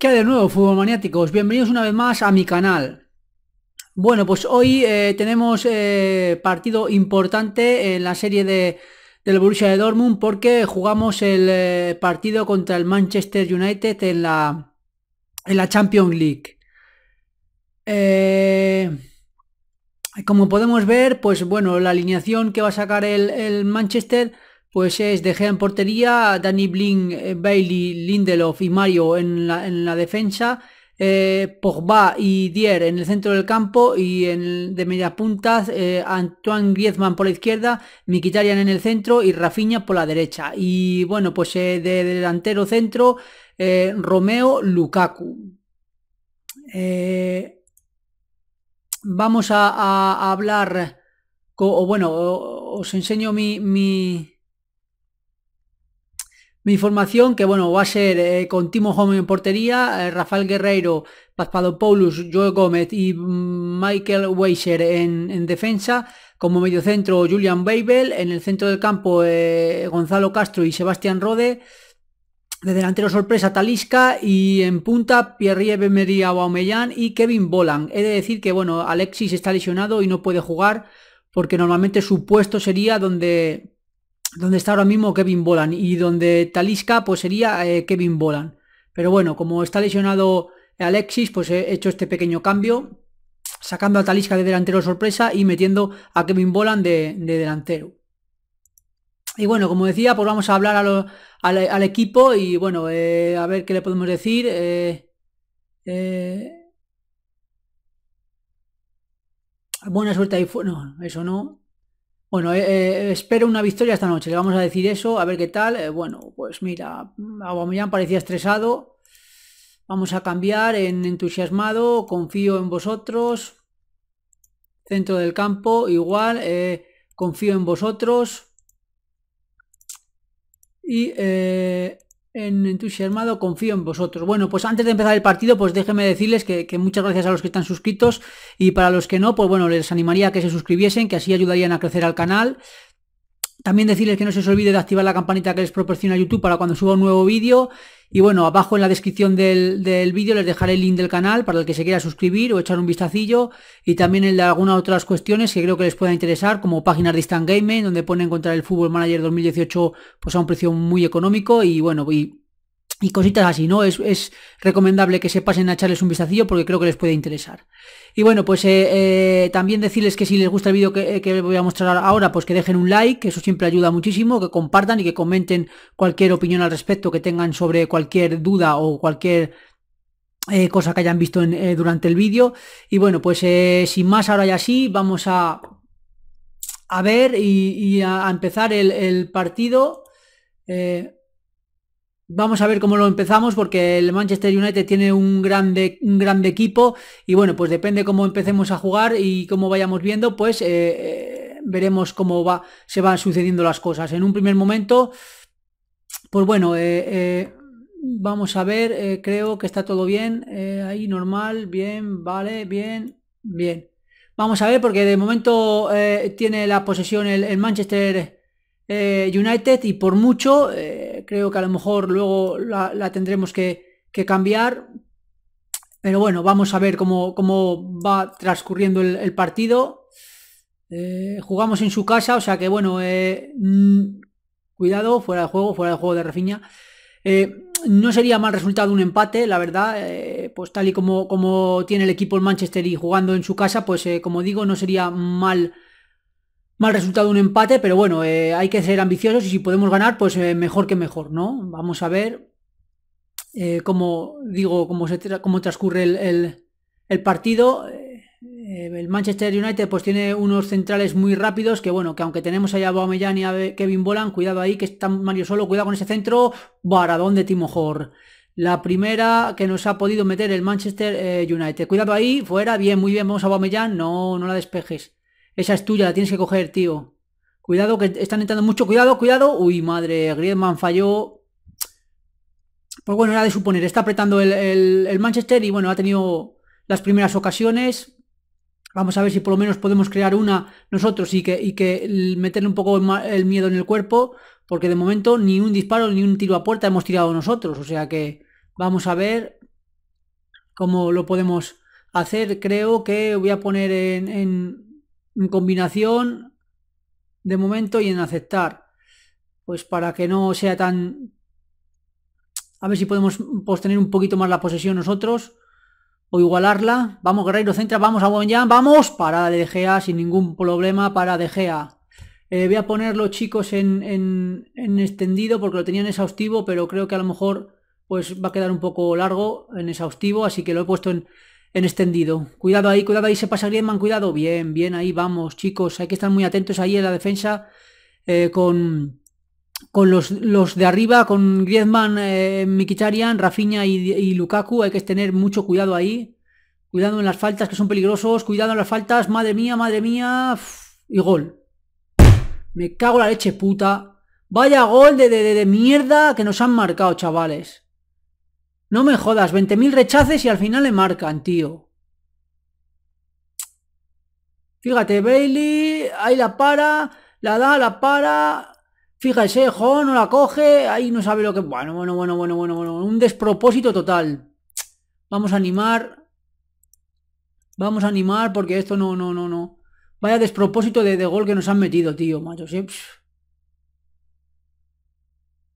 ¿Qué de nuevo, fútbol maniáticos? Bienvenidos una vez más a mi canal. Bueno, pues hoy eh, tenemos eh, partido importante en la serie de, del Borussia de Dortmund porque jugamos el eh, partido contra el Manchester United en la, en la Champions League. como podemos ver, pues bueno, la alineación que va a sacar el Manchester pues es De Gea en portería, Danny Blin, eh, Bailey, Lindelof y Mario en la, defensa, eh, Pogba y Dier en el centro del campo y en, de media punta eh, Antoine Griezmann por la izquierda, Mikitarian en el centro y Rafinha por la derecha. Y bueno, pues de, delantero centro, Romeo Lukaku. vamos a, hablar, o bueno, os enseño mi mi información, que bueno, va a ser eh, con Timo Home en portería, eh, Rafael Guerreiro, Papadopoulos, Joe Gómez y mm, Michael Weiser en, defensa. Como mediocentro, Julian Babel. En el centro del campo, eh, Gonzalo Castro y Sebastián Rode. De delantero sorpresa, Talisca. Y en punta, Pierre Mería Aubameyang y Kevin Bolan. He de decir que, bueno, Alexis está lesionado y no puede jugar porque normalmente su puesto sería donde donde está ahora mismo Kevin Bolan y donde Talisca pues sería eh, Kevin Bolan. Pero bueno, como está lesionado Alexis, pues he hecho este pequeño cambio, sacando a Talisca de delantero sorpresa y metiendo a Kevin Bolan de, delantero. Y bueno, como decía, pues vamos a hablar al, equipo y bueno, eh, a ver qué le podemos decir. Eh, buena suerte ahí. No, eso no. Bueno, eh, eh, espero una victoria esta noche. Le vamos a decir eso, a ver qué tal. Eh, bueno, pues mira, Aubameyang parecía estresado. Vamos a cambiar en entusiasmado. Confío en vosotros. Centro del campo, igual. confío en vosotros. Y entusiasmado, confío en vosotros. Bueno, pues antes de empezar el partido, pues déjenme decirles que, muchas gracias a los que están suscritos y para los que no, pues bueno, les animaría a que se suscribiesen, que así ayudarían a crecer al canal. También decirles que no se os olvide de activar la campanita que les proporciona YouTube para cuando suba un nuevo vídeo. Y bueno, abajo en la descripción del, vídeo les dejaré el link del canal para el que se quiera suscribir o echar un vistacillo. Y también el de algunas otras cuestiones que creo que les pueda interesar, como páginas de Instant Gaming, donde pueden encontrar el Fútbol Manager 2018 pues a un precio muy económico. Y bueno, y y cositas así, ¿no? Es, es, recomendable que se pasen a echarles un vistacillo porque creo que les puede interesar. Y bueno, pues eh, eh, también decirles que si les gusta el vídeo que, que, voy a mostrar ahora, pues que dejen un like, que eso siempre ayuda muchísimo, que compartan y que comenten cualquier opinión al respecto que tengan sobre cualquier duda o cualquier eh, cosa que hayan visto durante el vídeo. Y bueno, pues sin más ahora ya sí, vamos a, a ver y, a, empezar el partido. Vamos a ver cómo lo empezamos porque el Manchester United tiene un grande, un grande equipo y bueno, pues depende cómo empecemos a jugar y cómo vayamos viendo, pues eh, eh, veremos cómo va, se van sucediendo las cosas. En un primer momento, pues bueno, eh, vamos a ver, creo que está todo bien, ahí normal, bien, vale, bien, bien. Vamos a ver porque de momento tiene la posesión el Manchester eh, United y por mucho eh, creo que a lo mejor luego la, tendremos que, cambiar. Pero bueno, vamos a ver cómo, cómo va transcurriendo el, partido. Eh, jugamos en su casa, o sea que bueno, mm, cuidado, fuera de juego, fuera de juego de Refiña. no sería mal resultado un empate, la verdad, pues tal y como, como tiene el equipo el Manchester y jugando en su casa, pues como digo, no sería mal mal resultado un empate, pero bueno, eh, hay que ser ambiciosos y si podemos ganar, pues eh, mejor que mejor, ¿no? Vamos a ver eh, cómo, digo, cómo, se cómo transcurre el, partido. el Manchester United pues tiene unos centrales muy rápidos que bueno, que aunque tenemos allá a y a Kevin Bolan, cuidado ahí que está Mario solo, cuidado con ese centro, Baradón de Timo Hor. La primera que nos ha podido meter el Manchester United. Cuidado ahí, fuera, bien, muy bien, vamos a no, no la despejes. Esa es tuya, la tienes que coger, tío. Cuidado, que están entrando mucho. Cuidado, cuidado. Uy, madre, Griezmann falló. Pues bueno, era de suponer. Está apretando el, Manchester y bueno, ha tenido las primeras ocasiones. Vamos a ver si por lo menos podemos crear una nosotros y que, y que meterle un poco el miedo en el cuerpo. Porque de momento ni un disparo ni un tiro a puerta hemos tirado nosotros. O sea que vamos a ver. cómo lo podemos hacer. Creo que voy a poner en combinación de momento y en aceptar. Pues para que no sea tan... A ver si podemos tener un poquito más la posesión nosotros. O igualarla. Vamos, Guerreiro Centra. Vamos a ya Vamos. Para De Gea. Sin ningún problema para De Gea. Eh, voy a ponerlo, chicos, en, en, extendido porque lo tenía en exhaustivo. Pero creo que a lo mejor pues va a quedar un poco largo en exhaustivo. Así que lo he puesto en, en extendido. Cuidado ahí, cuidado ahí. Se pasa Griezmann. Cuidado. Bien, bien. Ahí vamos, chicos. Hay que estar muy atentos ahí en la defensa. Eh, con con los, los, de arriba, con Griezmann, eh, Mikitarian, Rafinha y, Lukaku, hay que tener mucho cuidado ahí. Cuidado en las faltas que son peligrosos, cuidado en las faltas, madre mía, madre mía. y gol. Me cago la leche puta. Vaya gol de, de, de, mierda que nos han marcado, chavales. No me jodas, 20.000 rechaces y al final le marcan, tío. Fíjate, Bailey, ahí la para, la da, la para, Fíjese, Jo no la coge, ahí no sabe lo que... Bueno, bueno, bueno, bueno, bueno, bueno, un despropósito total. Vamos a animar. Vamos a animar porque esto no, no, no, no. Vaya despropósito de, gol que nos han metido, tío, macho.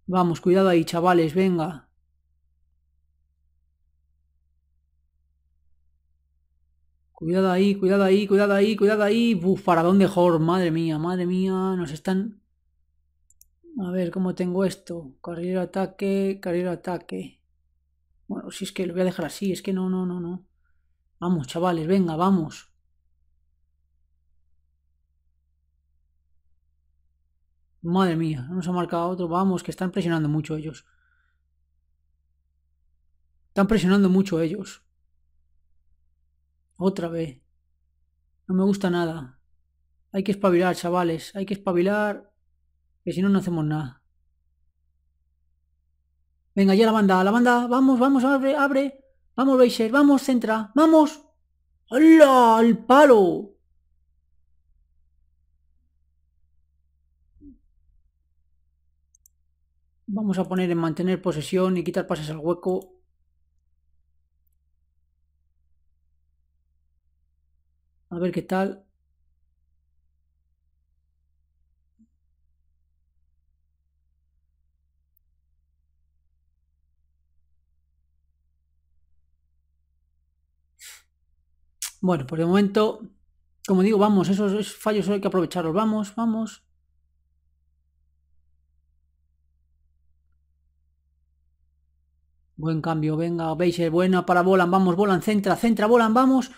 Vamos, cuidado ahí, chavales, venga. Cuidado ahí, cuidado ahí, cuidado ahí, cuidado ahí. Uf, para dónde, Jor, madre mía, madre mía, nos están... A ver, ¿cómo tengo esto? Carrera ataque, carrera ataque. Bueno, si es que lo voy a dejar así, es que no, no, no, no. Vamos, chavales, venga, vamos. Madre mía, no nos ha marcado otro. Vamos, que están presionando mucho ellos. Están presionando mucho ellos. Otra vez. No me gusta nada. Hay que espabilar, chavales. Hay que espabilar. Que si no, no hacemos nada. Venga, ya la banda, la banda. Vamos, vamos, abre, abre. Vamos, Beiser, vamos, centra. Vamos. ¡Hola! ¡Al palo! Vamos a poner en mantener posesión y quitar pases al hueco. Ver qué tal. Bueno, por de momento, como digo, vamos, esos, fallos hay que aprovecharlos. Vamos, vamos. Buen cambio, venga, Beiser, buena para Volan, vamos, Volan, centra, centra, Volan, vamos.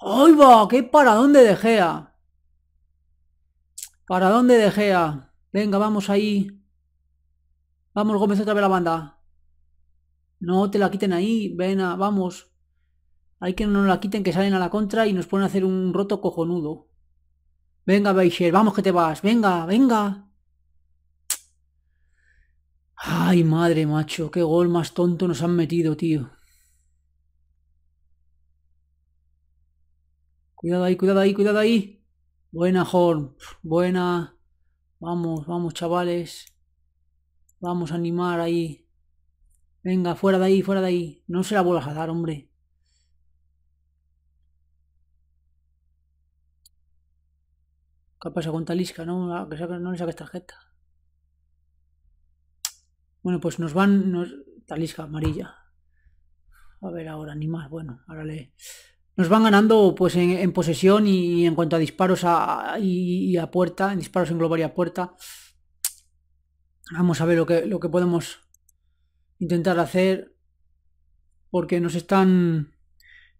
¡Ay va! ¡Qué para dónde dejea! ¿Para dónde dejea? Venga, vamos ahí. Vamos, Gómez, otra vez la banda. No te la quiten ahí, ven, vamos. Hay que no nos la quiten, que salen a la contra y nos pueden hacer un roto cojonudo. Venga, Beisher, vamos que te vas. Venga, venga. Ay, madre, macho, qué gol más tonto nos han metido, tío. Cuidado ahí, cuidado ahí, cuidado ahí. Buena, Horn. Buena. Vamos, vamos, chavales. Vamos a animar ahí. Venga, fuera de ahí, fuera de ahí. No se la vuelvas a dar, hombre. ¿Qué pasa con Talisca? No, no le saques tarjeta. Bueno, pues nos van... Nos, Talisca, amarilla. A ver ahora, ni más. Bueno, ahora le... Nos van ganando pues en, posesión y, en cuanto a disparos a, y, a puerta, en disparos en global y a puerta. Vamos a ver lo que, podemos intentar hacer. Porque nos están...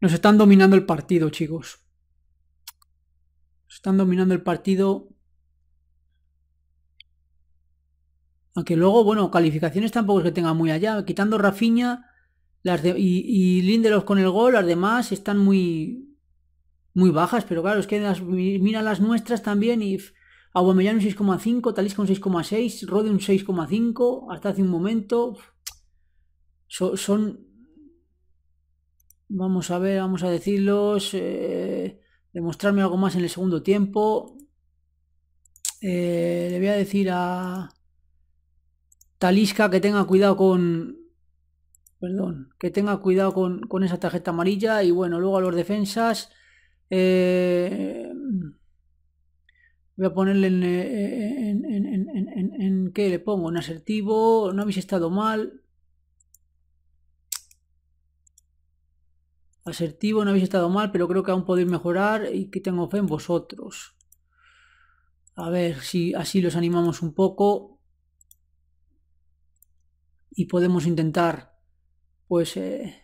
Nos están dominando el partido, chicos. Están dominando el partido. Aunque luego, bueno, calificaciones tampoco es que tenga muy allá. Quitando Rafiña las de, y, y Lindelof con el gol, las demás están muy muy bajas, pero claro, es que mira las nuestras también y Aubameyang un 6,5, Talisca un 6,6, Rode un 6,5, hasta hace un momento. son, vamos a ver, vamos a decirlos. Eh, demostrarme algo más en el segundo tiempo. Eh, le voy a decir a Talisca que tenga cuidado con Perdón. Que tenga cuidado con, esa tarjeta amarilla. Y bueno, luego a los defensas. Eh, voy a ponerle en, en, en, ¿Qué le pongo? En asertivo. No habéis estado mal. Asertivo, no habéis estado mal, pero creo que aún podéis mejorar y que tengo fe en vosotros. A ver si así los animamos un poco. Y podemos intentar, pues, eh,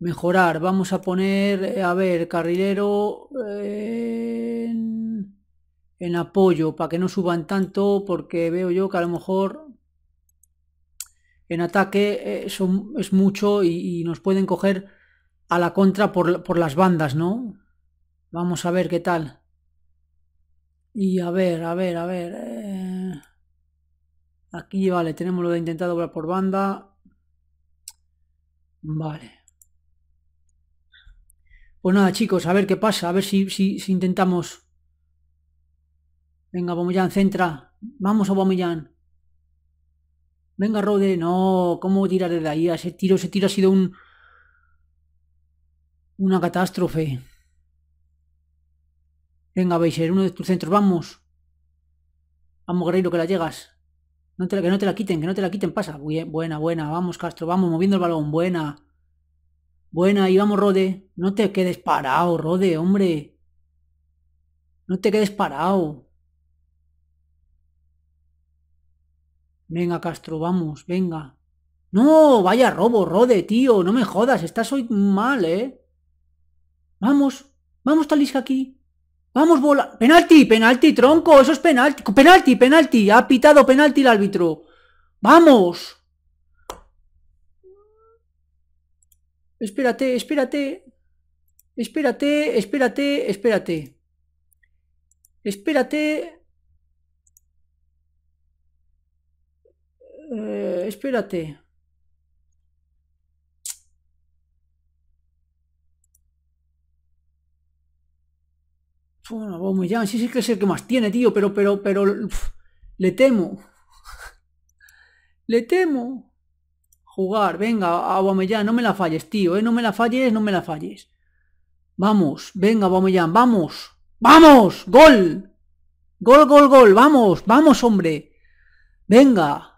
mejorar. Vamos a poner, eh, a ver, carrilero eh, en, apoyo, para que no suban tanto, porque veo yo que a lo mejor en ataque es mucho y, nos pueden coger a la contra por, por las bandas, ¿no? Vamos a ver qué tal. Y a ver, a ver, a ver. Aquí, vale, tenemos lo de intentar doblar por banda. Vale. Pues nada, chicos, a ver qué pasa. A ver si, si, intentamos. Venga, Bomellán, centra. Vamos a Bomellán. Venga, Rode. No, ¿cómo tirar desde ahí? Ese tiro, ese tiro ha sido un... Una catástrofe. Venga, Beiser, uno de tus centros, vamos. Vamos, Guerreiro, que la llegas. Que no te la quiten, que no te la quiten, pasa. buena, buena, vamos, Castro, vamos, moviendo el balón, buena. Buena, y vamos, Rode. No te quedes parado, Rode, hombre. No te quedes parado. Venga, Castro, vamos, venga. No, vaya robo, Rode, tío, no me jodas, estás hoy mal, ¿eh? Vamos, vamos, Talisca aquí. Vamos, bola. Penalti, penalti, tronco. Eso es penalti. Penalti, penalti. Ha pitado penalti el árbitro. Vamos. Espérate, espérate. Espérate, espérate, espérate. Espérate. Eh, espérate. Bueno, ya, sí, sí que es el que más tiene, tío, pero, pero, pero, le temo. le temo. Jugar, venga, Aubameyang, no me la falles, tío, ¿eh? No me la falles, no me la falles. Vamos, venga, Aubameyang, vamos. ¡Vamos! ¡Gol! ¡Gol, gol, gol! ¡Vamos! ¡Vamos, hombre! ¡Venga!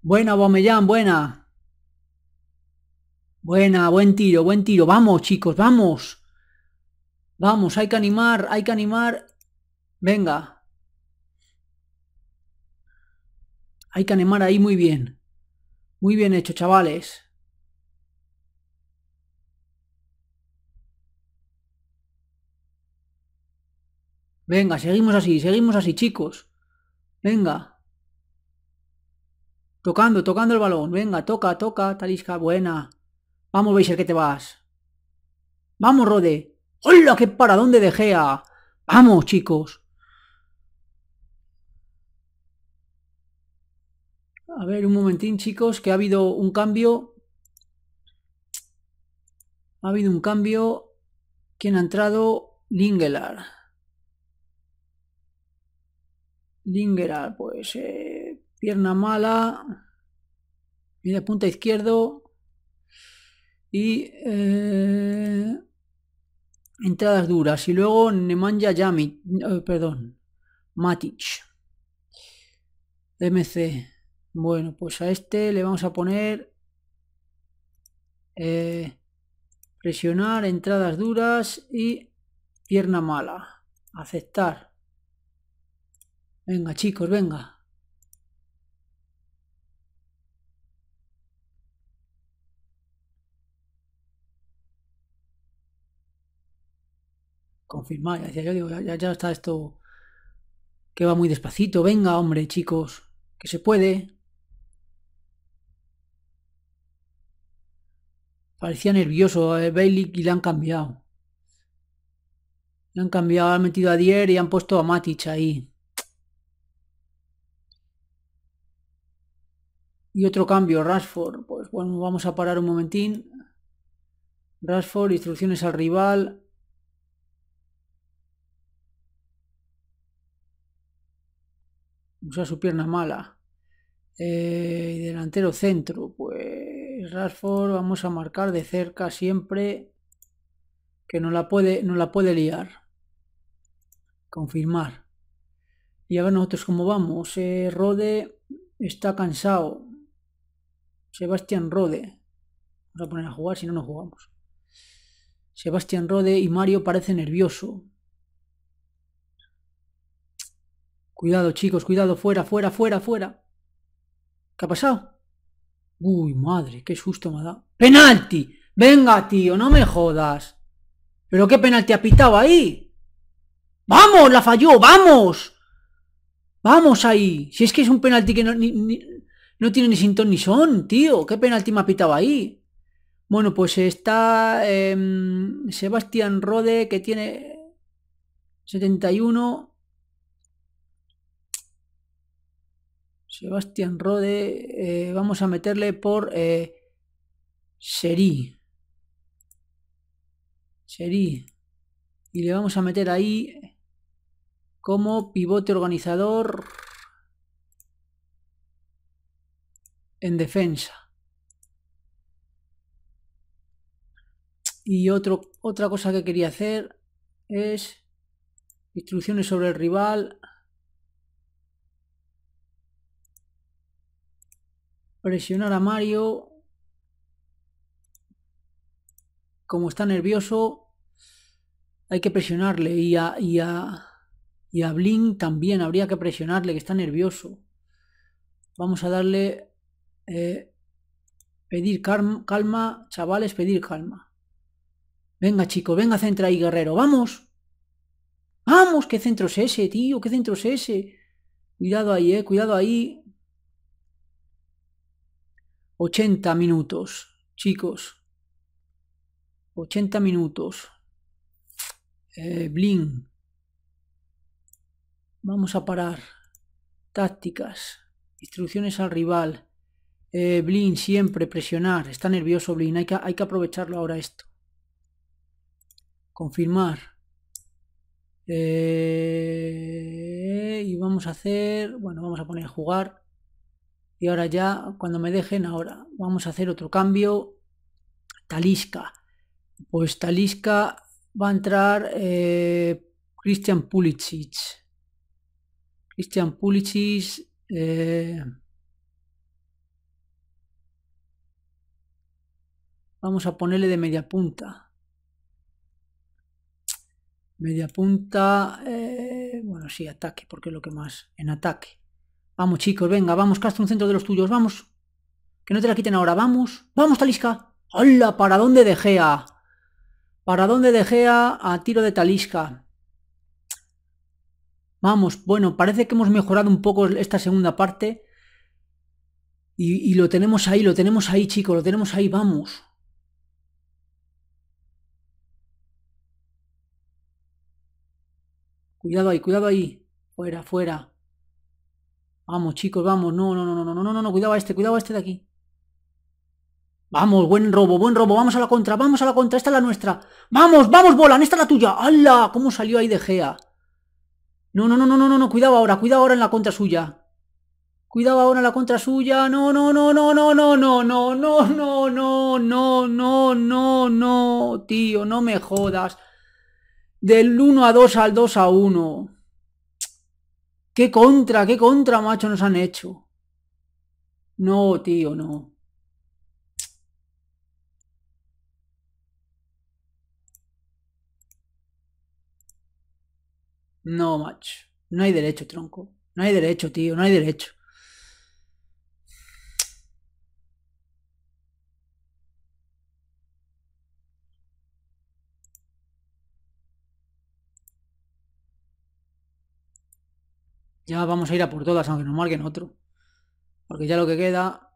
Buena, Aubameyang, buena. Buena, buen tiro, buen tiro. Vamos, chicos, vamos. Vamos, hay que animar, hay que animar. Venga. Hay que animar ahí muy bien. Muy bien hecho, chavales. Venga, seguimos así, seguimos así, chicos. Venga. Tocando, tocando el balón. Venga, toca, toca, Talisca, buena. Vamos, Beiser, que te vas. Vamos, Rode. ¡Hola, qué para dónde dejé a... Vamos, chicos. A ver, un momentín, chicos, que ha habido un cambio. Ha habido un cambio. ¿Quién ha entrado? Lingelar. Lingelar, pues... Eh, pierna mala. Mira, punta izquierdo. Y eh, entradas duras. Y luego Nemanja Yami, eh, perdón, Matic. MC. Bueno, pues a este le vamos a poner eh, presionar, entradas duras y pierna mala. Aceptar. Venga, chicos, venga. Confirmar. Ya decía yo, ya, ya está esto que va muy despacito. Venga, hombre, chicos, que se puede. Parecía nervioso eh, Bailey y le han cambiado. Le han cambiado, han metido a Dier y han puesto a Matic ahí. Y otro cambio, Rashford. Pues bueno, vamos a parar un momentín. Rashford, instrucciones al rival. Usa su pierna mala. Eh, delantero centro, pues Rashford vamos a marcar de cerca siempre que no la puede, no la puede liar. Confirmar. Y a ver nosotros cómo vamos. Eh, Rode está cansado. Sebastián Rode. Vamos a poner a jugar si no, no jugamos. Sebastián Rode y Mario parece nervioso. Cuidado, chicos, cuidado, fuera, fuera, fuera, fuera. ¿Qué ha pasado? Uy, madre, qué susto me ha dado. ¡Penalti! Venga, tío, no me jodas. ¿Pero qué penalti ha pitado ahí? ¡Vamos! ¡La falló! ¡Vamos! ¡Vamos ahí! Si es que es un penalti que no, no tiene ni sin ni son, tío. ¿Qué penalti me ha pitado ahí? Bueno, pues está em, Sebastián Rode, que tiene 71. Sebastián Rode, eh, vamos a meterle por eh, Seri. Seri. Y le vamos a meter ahí como pivote organizador en defensa. Y otra cosa que quería hacer es instrucciones sobre el rival. Presionar a Mario. Como está nervioso, hay que presionarle. Y a, y a, y a Blink también habría que presionarle, que está nervioso. Vamos a darle... Eh, pedir calma, chavales, pedir calma. Venga, chico, venga, centra ahí, guerrero. ¡Vamos! ¡Vamos! ¿Qué centro es ese, tío? ¿Qué centro es ese? Cuidado ahí, eh. Cuidado ahí. 80 minutos, chicos. 80 minutos. Eh, Blin. Vamos a parar. Tácticas. Instrucciones al rival. Eh, Blin, siempre presionar. Está nervioso Blin. Hay que, aprovecharlo ahora esto. Confirmar. Eh, y vamos a hacer, bueno, vamos a poner jugar. Y ahora ya, cuando me dejen, ahora vamos a hacer otro cambio. Talisca. Pues Talisca va a entrar eh, Christian Pulisic. Christian Pulisic. Eh, vamos a ponerle de media punta. Media punta. Eh, bueno, sí, ataque, porque es lo que más. En ataque. Vamos, chicos, venga, vamos, Castro, un centro de los tuyos, vamos. Que no te la quiten ahora, vamos. Vamos, Talisca. ¡Hola! ¿Para dónde dejea? ¿Para dónde dejea a tiro de Talisca? Vamos, bueno, parece que hemos mejorado un poco esta segunda parte. Y, y lo tenemos ahí, lo tenemos ahí, chicos, lo tenemos ahí, vamos. Cuidado ahí, cuidado ahí. Fuera, fuera. Vamos, chicos, vamos. No, no, no, no, no, no, no, no. Cuidado a este, cuidado a este de aquí. Vamos, buen robo, buen robo. Vamos a la contra, vamos a la contra. Esta es la nuestra. Vamos, vamos, Bolan. Esta es la tuya. ¡Hala! ¿Cómo salió ahí de Gea? No, no, no, no, no, no, no. Cuidado ahora, cuidado ahora en la contra suya. Cuidado ahora en la contra suya. No, no, no, no, no, no, no, no, no, no, no, no, no, no, no, tío, no me jodas. Del 1 a 2 al 2 a 1. ¿Qué contra, qué contra, macho, nos han hecho? No, tío, no. No, macho. No hay derecho, tronco. No hay derecho, tío, no hay derecho. Ya vamos a ir a por todas, aunque nos marquen otro. Porque ya lo que queda...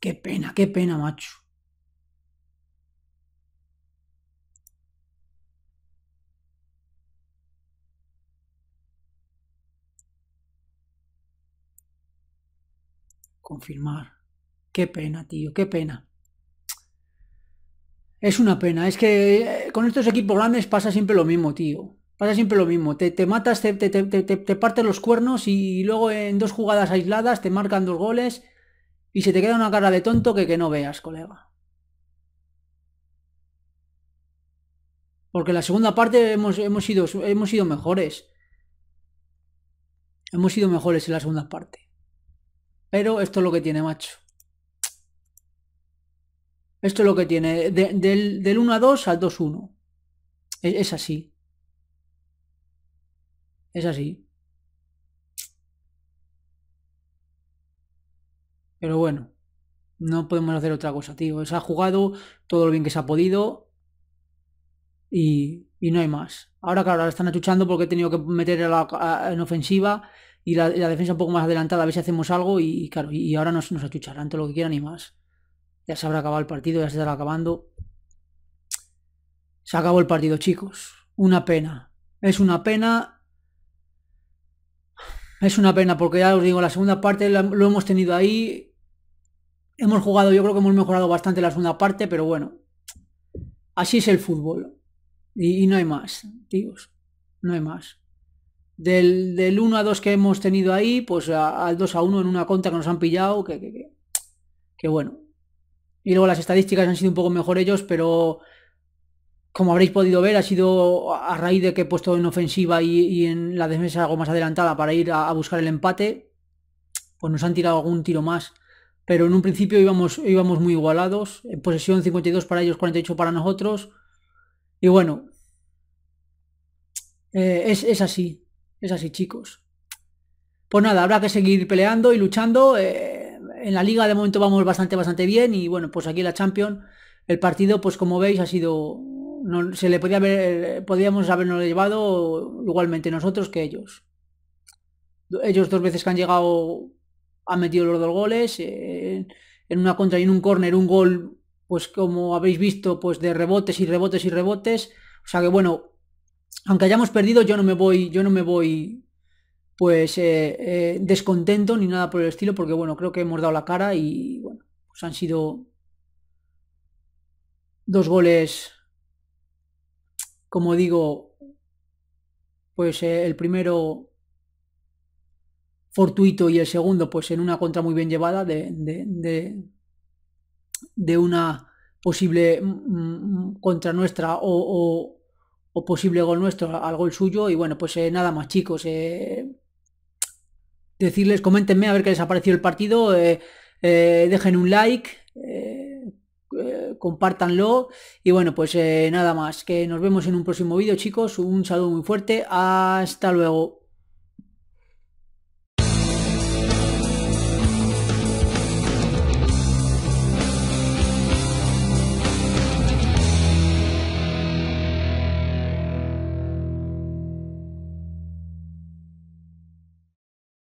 Qué pena, qué pena, macho. Confirmar. Qué pena, tío, qué pena. Es una pena, es que eh, con estos equipos grandes pasa siempre lo mismo, tío. Pasa siempre lo mismo. Te, te matas, te, te, te, partes los cuernos y luego en dos jugadas aisladas te marcan dos goles y se te queda una cara de tonto que, que no veas, colega. Porque en la segunda parte hemos, hemos, sido, hemos sido mejores. Hemos sido mejores en la segunda parte. Pero esto es lo que tiene, macho. Esto es lo que tiene. del, del 1 a 2 al 2 1. Es, es así. Es así. Pero bueno, no podemos hacer otra cosa, tío. Se ha jugado todo lo bien que se ha podido y, y no hay más. Ahora, claro, ahora están achuchando porque he tenido que meter en ofensiva y la, defensa un poco más adelantada a ver si hacemos algo y, claro, y, ahora nos, nos achucharán todo lo que quieran y más. Ya se habrá acabado el partido, ya se estará acabando. Se acabó el partido, chicos. Una pena. Es una pena es una pena porque ya os digo, la segunda parte lo hemos tenido ahí. Hemos jugado, yo creo que hemos mejorado bastante la segunda parte, pero bueno, así es el fútbol. Y, no hay más, tíos. No hay más. Del, del 1 a 2 que hemos tenido ahí, pues al 2 a 1 en una contra que nos han pillado, que, que bueno. Y luego las estadísticas han sido un poco mejor ellos, pero como habréis podido ver, ha sido a raíz de que he puesto en ofensiva y, en la defensa algo más adelantada para ir a, buscar el empate, pues nos han tirado algún tiro más. Pero en un principio íbamos, íbamos muy igualados, en posesión 52 para ellos, 48 para nosotros. Y bueno, eh, es, así, es así chicos. Pues nada, habrá que seguir peleando y luchando. Eh, en la liga de momento vamos bastante, bastante bien y bueno, pues aquí en la Champions el partido, pues como veis, ha sido no, se le podía haber, podíamos habernos llevado igualmente nosotros que ellos. Ellos dos veces que han llegado han metido los dos goles, eh, en una contra y en un córner un gol, pues como habéis visto, pues de rebotes y rebotes y rebotes. O sea que bueno, aunque hayamos perdido, yo no me voy, yo no me voy pues eh, eh, descontento ni nada por el estilo, porque bueno, creo que hemos dado la cara y bueno, pues han sido dos goles como digo, pues eh, el primero fortuito y el segundo pues en una contra muy bien llevada de, de, una posible mm, mm, contra nuestra o, posible gol nuestro al gol suyo y bueno pues nada más chicos decirles coméntenme a ver qué les ha parecido el partido dejen un like compártanlo y bueno pues eh, nada más que nos vemos en un próximo vídeo chicos un saludo muy fuerte hasta luego